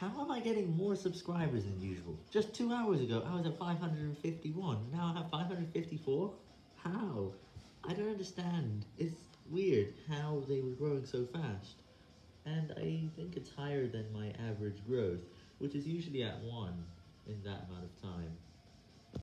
How am I getting more subscribers than usual? Just two hours ago, I was at 551. Now I have 554? How? I don't understand. It's weird how they were growing so fast. And I think it's higher than my average growth, which is usually at 1 in that amount of time.